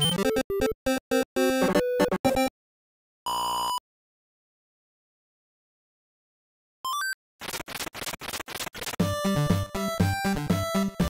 you